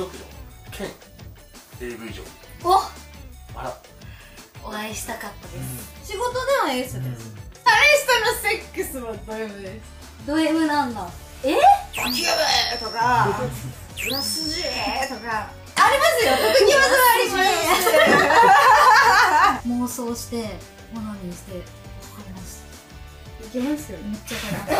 族女兼 AV 女おあらお会いしたかったです、仕事ではエースです、彼氏とのセックスはド M ですド M なんだ。え？キューブとかラスジーとか。ありますよ。特技技はあります 妄想してオナニーしてわかります。いけますよ。めっちゃわかります。